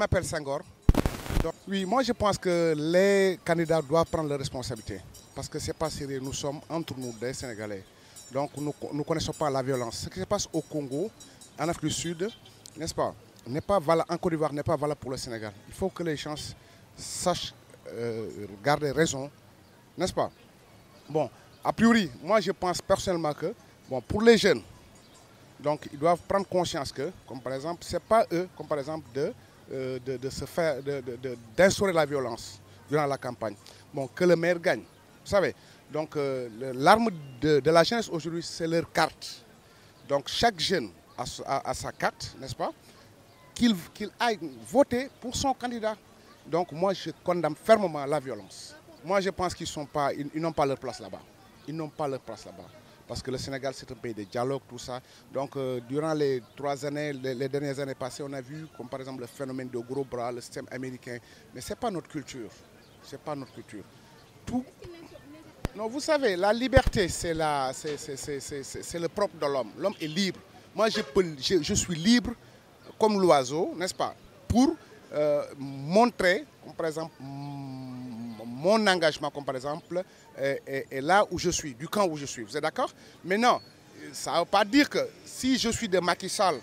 m'appelle Senghor. Oui, moi je pense que les candidats doivent prendre leurs responsabilités. Parce que ce n'est pas sérieux, nous sommes entre nous des Sénégalais. Donc nous ne connaissons pas la violence. Ce qui se passe au Congo, en Afrique du Sud, n'est-ce pas, n'est pas valable, en Côte d'Ivoire n'est pas valable pour le Sénégal. Il faut que les gens sachent euh, garder raison, n'est-ce pas Bon, a priori, moi je pense personnellement que, bon, pour les jeunes, donc ils doivent prendre conscience que, comme par exemple, ce n'est pas eux, comme par exemple, de, euh, de, se faire, d'instaurer la violence durant la campagne. Bon, que le maire gagne. Vous savez, donc euh, l'arme de, de, la jeunesse aujourd'hui, c'est leur carte. Donc chaque jeune a sa carte, n'est-ce pas Qu'il qu aille voter pour son candidat. Donc moi, je condamne fermement la violence. Moi, je pense qu'ils n'ont pas, ils, ils pas leur place là-bas. Ils n'ont pas leur place là-bas. Parce que le Sénégal, c'est un pays de dialogue, tout ça. Donc, euh, durant les trois années, les, dernières années passées, on a vu, comme par exemple, le phénomène de gros bras, le système américain. Mais ce n'est pas notre culture. Ce n'est pas notre culture. Non, vous savez, la liberté, c'est le propre de l'homme. L'homme est libre. Moi, je, peux, je, je suis libre comme l'oiseau, n'est-ce pas Pour euh, montrer, comme par exemple, mon engagement, comme par exemple, est, là où je suis, du camp où je suis. Vous êtes d'accord? Maintenant, ça ne veut pas dire que si je suis de Macky Sall,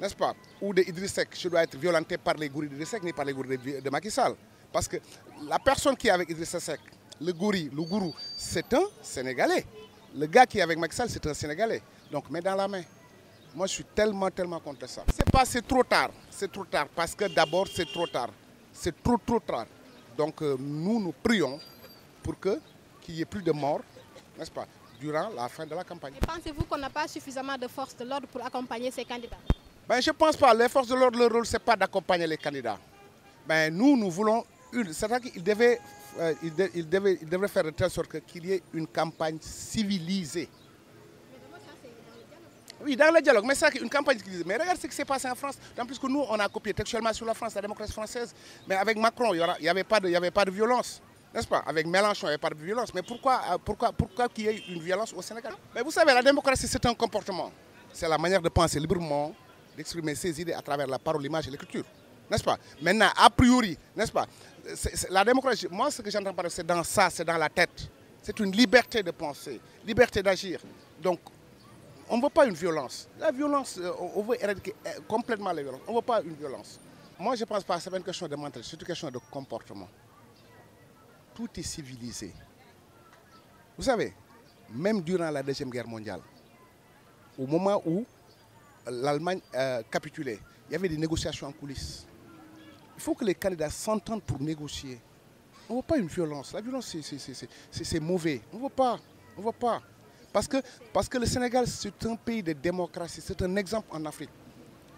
n'est-ce pas, ou de Idriss je dois être violenté par les gourous d'Idriss Seck, ni par les gourous de, de Macky Sall. Parce que la personne qui est avec Idriss le gourou, le gourou, c'est un Sénégalais. Le gars qui est avec Macky Sall, c'est un Sénégalais. Donc, mets dans la main. Moi, je suis tellement, tellement contre ça. C'est pas, c'est trop tard. C'est trop tard. Parce que d'abord, c'est trop tard. C'est trop, trop tard. Donc, euh, nous, nous prions pour que qu'il n'y ait plus de morts, n'est-ce pas, durant la fin de la campagne. Pensez-vous qu'on n'a pas suffisamment de forces de l'ordre pour accompagner ces candidats? Ben, Je ne pense pas. Les forces de l'ordre, leur rôle, ce n'est pas d'accompagner les candidats. Ben, nous, nous voulons une. C'est-à-dire qu'ils devaient, euh, ils de, ils devaient, ils devraient faire de telle sorte qu'il y ait une campagne civilisée. Oui, dans le dialogue, mais c'est une campagne civilisée. Mais regarde ce qui s'est passé en France. En plus que nous, on a copié textuellement sur la France, la démocratie française. Mais avec Macron, il n'y avait, pas de, avait pas de violence. N'est-ce pas? Avec Mélenchon, il n'y avait pas de violence. Mais pourquoi, pourquoi, pourquoi qu'il y ait une violence au Sénégal? Mais vous savez, la démocratie, c'est un comportement. C'est la manière de penser librement, d'exprimer ses idées à travers la parole, l'image et l'écriture. N'est-ce pas? Maintenant, a priori, n'est-ce pas? La démocratie, moi, ce que j'entends parler, c'est dans ça, c'est dans la tête. C'est une liberté de penser, liberté d'agir. Donc, on ne veut pas une violence. La violence, on veut éradiquer complètement la violence. On ne veut pas une violence. Moi, je ne pense pas que c'est une question de mentalité, c'est une question de comportement. Tout est civilisé. Vous savez, même durant la Deuxième Guerre mondiale, au moment où l'Allemagne euh, capitulait, il y avait des négociations en coulisses. Il faut que les candidats s'entendent pour négocier. On ne veut pas une violence. La violence, c'est mauvais. On ne pas. On ne veut pas. Parce que, parce que le Sénégal, c'est un pays de démocratie. C'est un exemple en Afrique.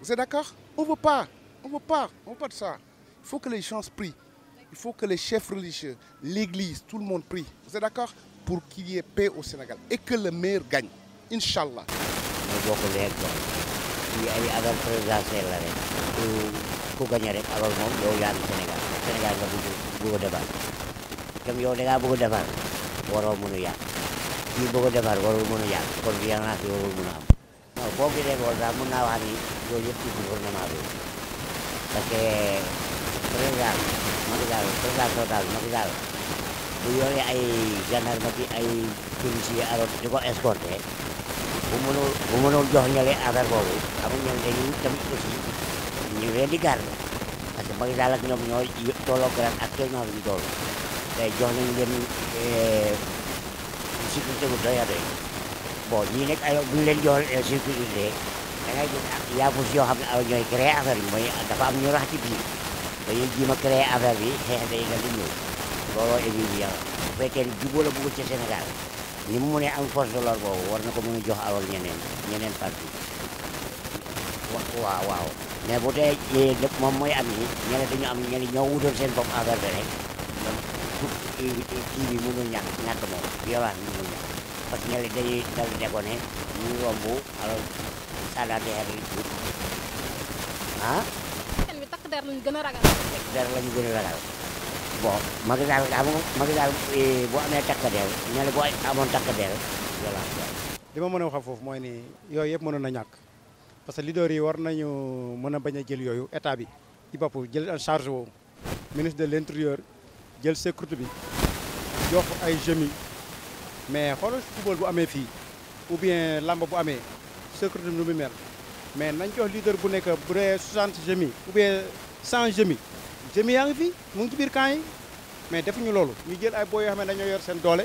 Vous êtes d'accord On ne veut pas. On ne veut pas. On ne veut pas de ça. Il faut que les gens prient. Il faut que les chefs religieux, l'Église, tout le monde prie. Vous êtes d'accord Pour qu'il y ait paix au Sénégal. Et que le meilleur gagne. Inch'Allah. Kii bëgg a defar warul mën a yàq kon bi warul mën a am non boo gisee loolu daal mën naa wax ni loolu yëpp ci gouvernement bi parce que président Macky Sall président total Macky Sall ay gendarme ay policier alors di ko escorté bu mënul bu mënul jox ñale affaire boobu xam nga ñoom dañuy tamit aussi ñu ñu leen sécurité bu doy a doy bon ñii nag ay bu ñu leen jox sécurité da ngay gis ak yaafus yoo xam ne ay ñooy affaire bi mooy dafa am ñu rax ci biir dañuy jéem a créer affaire bi xeex day la di ñëw looloo émi bi yaram bu fekkee jubóo la bëgg ci Sénégal ni mu mënee am force de l'ordre boobu war na ko mën a jox alal ñeneen ñeneen parti waaw waaw mais bu dee lépp moom mooy am ni ñeneen dañu am ñeneen ñoo wutal seen bopp affaire bi rek kii bi mënul ñàkk ñàkk moom bi mënul ñàkk parce que ñeneen dañuy dal di ne ñu sànnaate xeer yi ah. kenn bi takk der lañu gën a ragal. takk der lañu gën a ragal bon Macky Sall xam nga Macky Sall bu amee takk der ñeneen bu amoon takk der violence li ma mën a wax foofu mooy ni yooyu yëpp mënoon na ñàkk parce que leader yi war nañu mën a bañ a jël yooyu état bi IPAP jël en charge woowu ministre de l' jël sécurité bi jox ay mais xoolal football bu ou bien bu sécurité mais nañ jox leader bu nekk bu dee 60 jeunes ou bien 100 jeunes jeunes yaa ngi fi mu ngi ci biir camp yi. Mais defuñu loolu. Ñu jël ay dañoo yor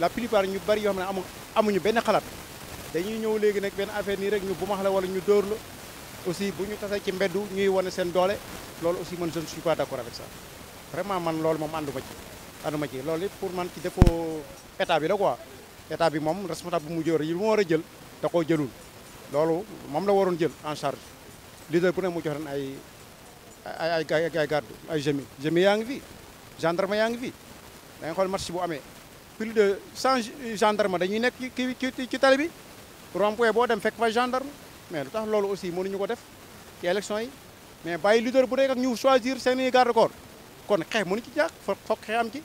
la plupart ñu bari yoo xam ne amu amuñu dañuy ñëw aussi je ne suis pas d' accord avec ça vraiment man loolu moom ànduma ci ànduma ci. Loolu it pour man ci defoo état bi la quoi. État bi moom responsable bu mu jël yi mu war a jël da koo jëlul. Loolu moom la waroon jël en charge. Leader bu ne mu jox leen ay ay ay ay ay garde ay gémi. Gémi yaa ngi fi gendarme yaa ngi fi. Da nga xool match bu amee. Plus de 100 gendarme dañuy nekk ci ci ci tali bi. Boo dem fekk fa gendarme. Mais lu tax loolu aussi mënuñu ko def ci élection yi. Mais bàyyi leader bu nekk ak ñu choisir seen garde corps kon xeex mënu ci foog foog xeex am ci.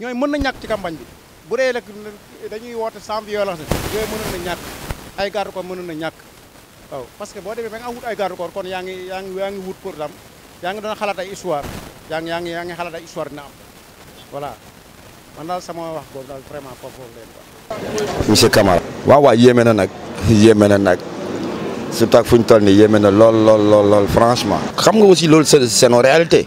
ñooy mën na ñàkk ci campagne bi. bu dee rek dañuy woote sans violence yooyu mënoon na ñàkk. ay garde corps mënoon na ñàkk. waaw parce que boo demee ba nga wut ay garde corps kon yaa ngi yaa ngi yaa ngi wut pour exemple yaa ngi doon xalaat ay histoire. yaa ngi yaa ngi yaa ngi xalaat ay histoire dina am. Voilà. man daal sama wax boobu daal vraiment foofu leen quoi. monsieur Camara. waaw waaw yéeme na nag. yéeme na nag. surtout ak fu ñu toll nii yéeme na lool lool lool lool franchement. xam nga aussi loolu c'est c'est nos réalités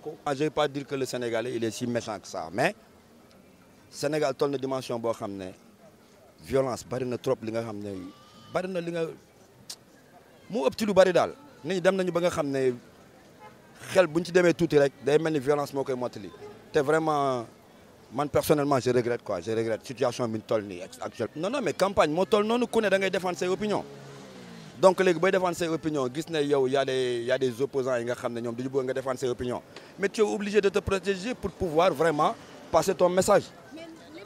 ko. je vais pas dire que le Sénégalais il est si méchant que ça mais Sénégal toll na dimension boo xam ne violence bari na trop li nga xam ne bari na li nga mu ëpp ci lu bari daal ne violence moo koy mottali vraiment. man personnellement je regrette quoi regrette situation actuelle. non non mais campagne moo toll ne da ngay défendre donc léegi bay défendre say opinions gis ne yow y a des y a des opposants yi nga xam ne ñoom dañu bëgg nga défendre say opinions mais tu es obligé de te protéger pour pouvoir vraiment passer ton message.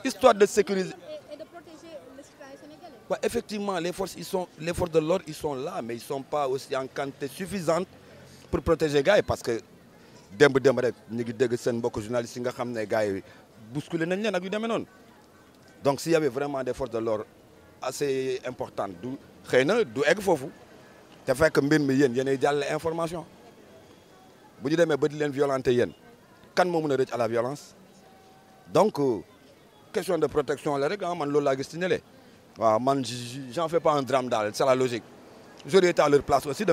histoire de sécuriser. et de protéger le citoyen sénégalais. Ouais, effectivement les forces ils sont les forces de l'ordre ils sont là mais ils sont pas aussi en quantité suffisante pour protéger gars yi parce que démb démb rek ñu ngi dégg seen mbokk journalistes yi nga xam ne gars yi. bousculer nañ leen ak yu demee noonu donc s'il y avait vraiment des forces de l'ordre assez importantes du xëy na du egg foofu. Te fekk mbir mi yéen yéenay jàll information. Bu ñu demee ba di leen kan moo mën a à la violence? Donc question de protection la rek ah man j'en fais pas un drame daal c'est la logique. J'aurais été à leur place aussi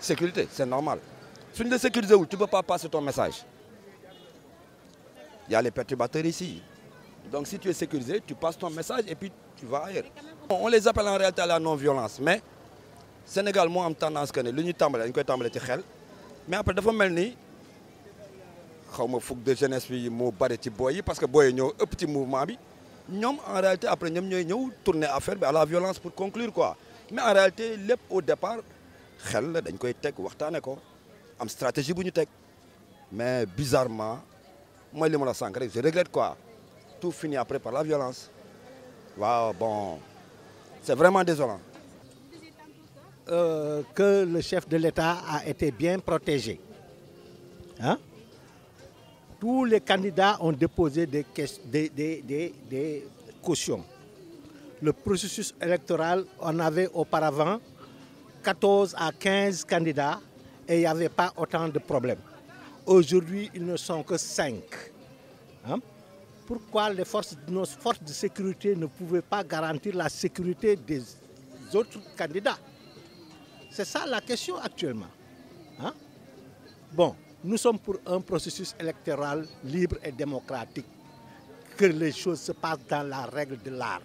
sécurité c'est normal. Suñ la sécuriser wul tu peux pas passer ton message. Il y a les perturbateurs ici. Donc si tu es sécurisé, tu passes ton message et puis tu vas ailleurs. On les appelle en réalité à la non-violence mais Sénégal moo am tendance que ne lu ñu tàmbale xel. Mais après dafa mel ni xaw de jeunesse bi moo parce que boy yi ñoo ëpp ci mouvement bi. Ñoom en réalité après ñoom ñooy ñëw tourner affaire à la violence pour conclure quoi. Mais en réalité au départ xel la dañ stratégie bu ñu teg. Mais bizarrement rek je regrette quoi tout finit après par la violence waaw bon c'est vraiment désolant. Euh, que le chef de l'État a été bien protégé. Hein? Tous les candidats ont déposé des, cautions. Le processus électoral, on avait auparavant 14 à 15 candidats et il n'y avait pas autant de problèmes. Aujourd'hui, ils ne sont que 5. Hein? Pourquoi nos forces de sécurité ne pouvaient pas garantir la sécurité des autres candidats? C'est ça la question actuellement. Hein? Bon, nous sommes pour un processus électoral libre et démocratique, que les choses se passent dans la règle de l'art.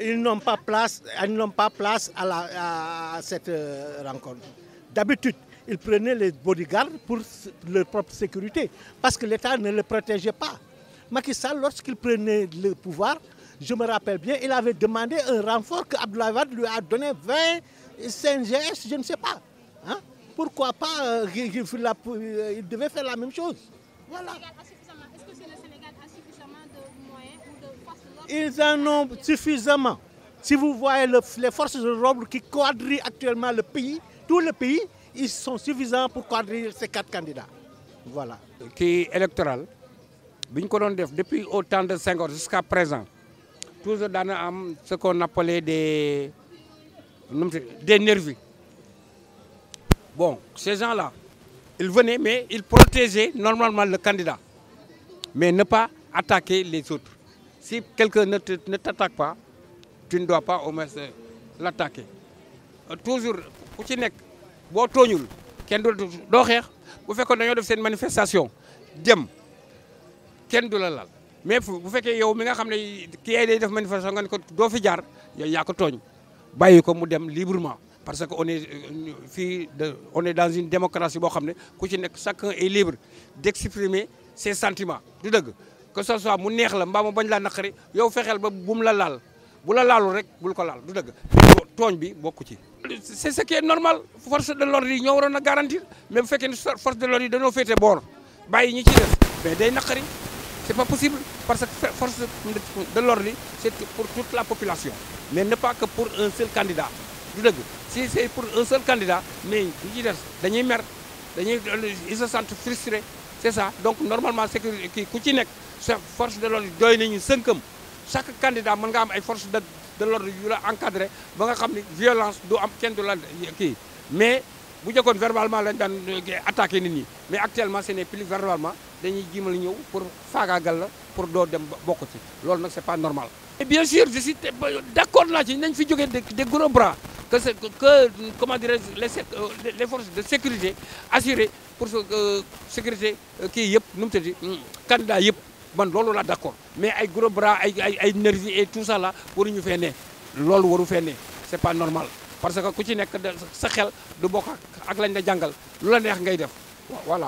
Ils n'ont pas place, ils n'ont pas place à, la, à cette euh, rencontre. D'habitude, ils prenaient les bodyguards pour leur propre sécurité, parce que l'État ne les protégeait pas. Macky Sall, lorsqu'il prenait le pouvoir, je me rappelle bien, il avait demandé un renfort que Abdoulaye Wade lui a donné 20 CNGS, je ne sais pas, hein, pourquoi pas euh, il, il- la- euh, il devait faire la même chose. Voilà. Sénégal a suffisamment- Est-ce que c'est le Sénégal a suffisamment de moyens ou de forces de l'ordre? Ils en ont suffisamment. Si vous voyez le- les forces de l'ordre qui quadrillent actuellement le pays, tout le pays, ils sont suffisants pour quadriller ces quatre candidats. Voilà. kii électoral depuis au temps de Senghor jusqu'à présent toujours daana am ce qu'on appelait des des bon ces gens-là ils venaient mais ils protégeaient normalement le candidat mais ne pas attaquer les autres. Si quelqu'un ne t'attaque pas tu ne dois pas au moins euh, l'attaquer. Euh, toujours ku ci nekk boo tooñul kenn bu def manifestation kenn du la laal mais fu bu fekkee yow mi nga xam ne kii ay day def manifestation nga ne ko doo fi jaar yow yaa ko tooñ. Bàyyi ko mu dem librement. Parce que on est euh, fii on est dans une démocratie boo xam ne ku ci nekk chacun est libre d'exprimer ses sentiments. Du dëgg. Que ce soit mu neex la mbaa mu bañ laa naqari yow fexeel ba bu mu la laal. Bu la laalul rek bul ko laal. Du dëgg. Tooñ bi bokku ci. C'est ce qui est normal. Force de l'ordre yi ñoo waroon a garantir. Mais bu fekkee ne force de l'ordre yi dañoo féete boor bàyyi ñi ci des. Mais day naqari c'est pas possible parce que force de l'ordre c'est pour toute la population. Mais ne pas que pour un seul candidat. Si c'est pour un seul candidat mais ils se sentent frustrés. C'est ça. Donc normalement nekk sa force de l'ordre chaque candidat am ay force de de l'ordre yu la encadré ba nga xam ni violence kii. Mais jëkkoon verbalement nit ñi. Mais actuellement ce n'est plus verbalement dañuy jiimal ñëw pour faagaagal la pour doo dem bokk ci. loolu nag c'est pas normal. et bien sûr je suis d'accord naa ci nañ fi jógee des gros bras que c'est que comment dirais-je les les forces de sécurité assurées pour sécurité kii yëpp nu mu tëddi candidat yëpp. man loolu laa d'accord. Mais ay gros bras ay ay ay et tout ça là pour ñu fee ne. Loolu waru fee ne c'est pas normal. Parce que ku ci nekk sa xel du bokk ak lañ la jàngal. Lu la neex ngay def. Voilà.